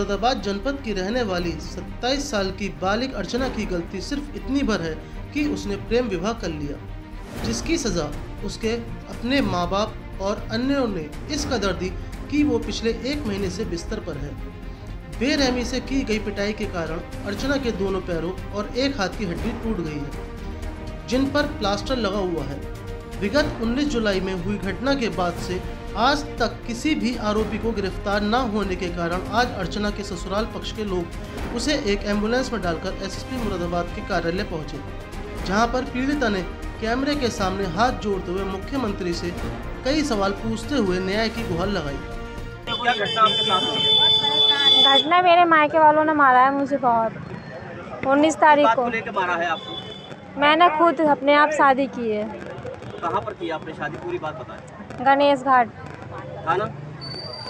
मुरादाबाद जनपद की रहने वाली 27 साल की बालिक अर्चना की गलती सिर्फ़ इतनी भर है कि उसने प्रेम विवाह कर लिया, जिसकी सज़ा उसके अपने माँ बाप और अन्यों ने इस कदर दी कि वो पिछले एक महीने से बिस्तर पर है। बेरहमी से की गई पिटाई के कारण अर्चना के दोनों पैरों और एक हाथ की हड्डी टूट गई है, जिन पर प्लास्टर लगा हुआ है। विगत 19 जुलाई में हुई घटना के बाद से आज तक किसी भी आरोपी को गिरफ़्तार न होने के कारण आज अर्चना के ससुराल पक्ष के लोग उसे एक एंबुलेंस में डालकर एसएसपी मुरादाबाद के कार्यालय पहुँचे जहाँ पर पीड़िता ने कैमरे के सामने हाथ जोड़ते हुए मुख्यमंत्री से कई सवाल पूछते हुए न्याय की गुहार लगाई। घटना आपके साथ हुई? घटना मेरे मायके वालों ने मारा है मुझे बहुत। उन्नीस तारीख को। को मारा है आपको? मैंने खुद अपने आप शादी की है। कहाँ पर की आपने शादी? पूरी बात बताएँ। गणेश घाट। थाना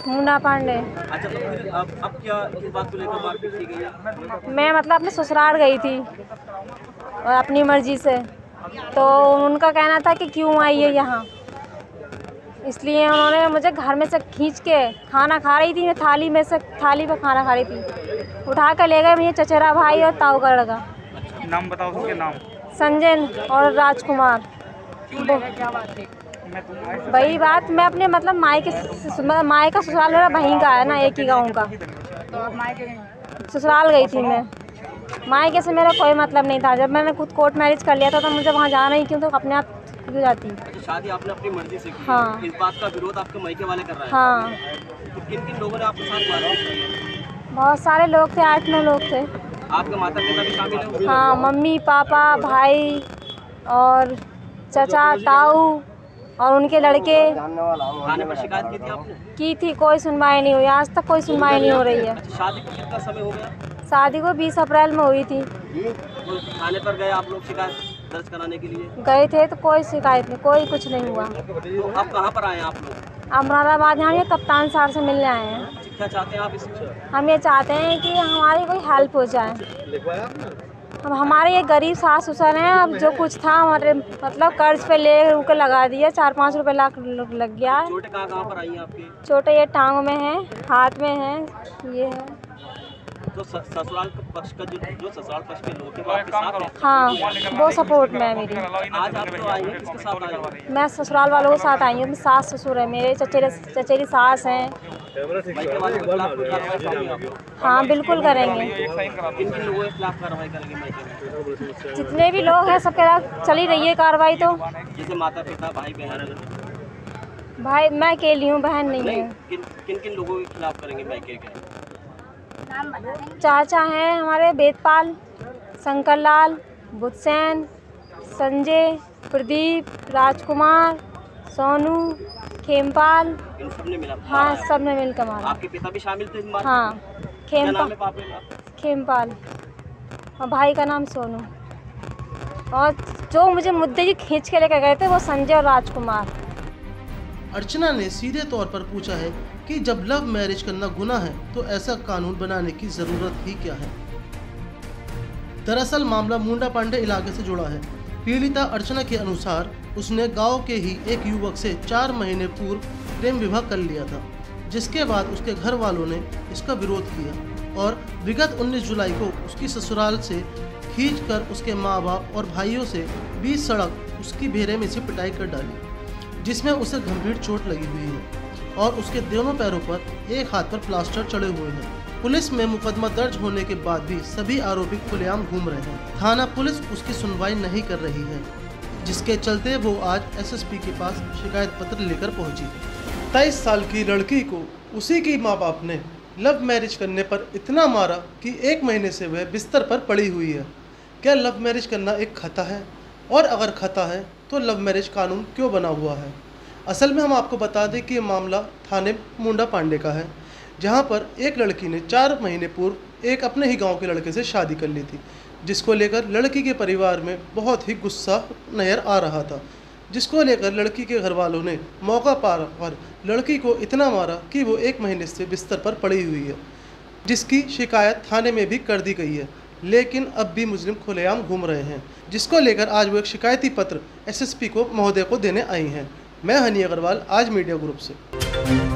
मुन्ना पांडे। अच्छा तो फिर अब अब क्या इस बात को लेकर मारपीट की गई है? मैं मतलब अपने ससुराल गई थी और अपनी मर्ज़ी से। तो उनका कहना था कि क्यों आई है यहाँ? इसलिए उन्होंने मुझे घर में से खींच के खाना खा रही थी मैं थाली में से थाली पे खाना खा रही थी। उठा कर ले गए मेरे चचेरा भाई और ताऊ का लड़का। नाम बताओ उसके नाम। संजय और राजकुमार। वही बात मैं अपने मतलब माई के मतलब माई का ससुराल मेरा वहीं का है ना एक ही गाँव का। ससुराल गई थी मैं। मायके से मेरा कोई मतलब नहीं था। जब मैंने खुद कोर्ट मैरिज कर लिया था तो मुझे वहाँ जाना ही क्यों? तो अपने आप हो जाती। अच्छा शादी आपने अपनी मर्ज़ी से की। हाँ। इस बात का विरोध आपके मायके वाले कर रहे हैं। हाँ। तो किन किन लोगों ने आपके साथ की बहुत सारे लोग थे आठ नौ लोग थे। आपके माता पिता भी शामिल है? हाँ मम्मी पापा भाई और चचा ताऊ और उनके लड़के। थाने पर शिकायत की थी आपने? की थी कोई सुनवाई नहीं हुई। आज तक कोई सुनवाई नहीं हो रही है। अच्छा शादी को कितना समय हो गया? शादी को बीस अप्रैल में हुई थी। तो थाने पर गए आप लोग शिकायत दर्ज कराने के लिए? गए थे तो कोई शिकायत नहीं कोई कुछ नहीं हुआ। तो अब कहाँ पर आए आप लोग? अमरादाबाद यहाँ ये कप्तान सार से मिलने आए हैं। क्या चाहते हैं आप इससे? हम ये चाहते हैं कि हमारी कोई हेल्प हो जाए। अब हमारे ये गरीब सास ससुर हैं अब जो कुछ था हमारे मतलब कर्ज पे ले रुके लगा दिया चार पाँच रुपए लाख लग गया। है चोटें कहाँ कहाँ पर आई हैं आपके? छोटे ये टांग में है हाथ में है ये है। तो ससुराल पक्ष का जो जो ससुराल पक्ष के लोग हैं साथ हैं। हाँ वो सपोर्ट में मेरी। आज आप तो आई किसके साथ आए हो मैं ससुराल वालों के साथ आई हूँ सास ससुर है मेरे चचेरे चचेरी सास हैं? हाँ। बिल्कुल करेंगे। किन किन लोगों के खिलाफ कार्रवाई करेंगे मायके में जितने भी लोग हैं सबके खिलाफ चली रही है कार्रवाई तो। जैसे माता पिता भाई बहन। भाई मैं अकेली हूँ बहन नहीं नहीं है। किन किन किन लोगों के खिलाफ करेंगे मायके के चाचा हैं हमारे वेदपाल शंकरलाल बुधसैन संजय प्रदीप राजकुमार सोनू खेमपाल। हाँ सबने मिलकर मारा। आपके पिता भी शामिल थे हाँ खेमपाल। का खेमपाल। और भाई का नाम सोनू। और जो मुझे मुद्दे जी खींच के लेकर गए थे वो संजय और राजकुमार। अर्चना ने सीधे तौर पर पूछा है कि जब लव मैरिज करना गुना है तो ऐसा कानून बनाने की ज़रूरत ही क्या है? दरअसल मामला मुंडा पांडे इलाके से जुड़ा है। पीड़िता अर्चना के अनुसार, उसने गाँव के ही एक युवक से चार महीने पूर्व प्रेम विवाह कर लिया था, जिसके बाद उसके घर वालों ने इसका विरोध किया और विगत 19 जुलाई को उसकी ससुराल से खींचकर उसके माँ बाप और भाइयों से बीच सड़क उसकी भेरे में से पिटाई कर डाली। जिसमें उसे गंभीर चोट लगी हुई है और उसके दोनों पैरों पर एक हाथ पर प्लास्टर चढ़े हुए हैं। पुलिस में मुकदमा दर्ज होने के बाद भी सभी आरोपी खुलेआम घूम रहे हैं। थाना पुलिस उसकी सुनवाई नहीं कर रही है, जिसके चलते वो आज एसएसपी के पास शिकायत पत्र लेकर पहुँची। तेईस साल की लड़की को उसी की माँ बाप ने लव मैरिज करने पर इतना मारा कि एक महीने से वह बिस्तर पर पड़ी हुई है। क्या लव मैरिज करना एक खता है? और अगर खता है तो लव मैरिज कानून क्यों बना हुआ है? असल में हम आपको बता दें कि ये मामला थाने मुंडा पांडे का है, जहाँ पर एक लड़की ने चार महीने पूर्व एक अपने ही गाँव के लड़के से शादी कर ली थी, जिसको लेकर लड़की के परिवार में बहुत ही गुस्सा नज़र आ रहा था, जिसको लेकर लड़की के घर वालों ने मौका पार पर लड़की को इतना मारा कि वो एक महीने से बिस्तर पर पड़ी हुई है, जिसकी शिकायत थाने में भी कर दी गई है। लेकिन अब भी मुजरिम खुलेआम घूम रहे हैं, जिसको लेकर आज वो एक शिकायती पत्र एसएसपी को महोदय को देने आई हैं। मैं हनी अग्रवाल, आज मीडिया ग्रुप से।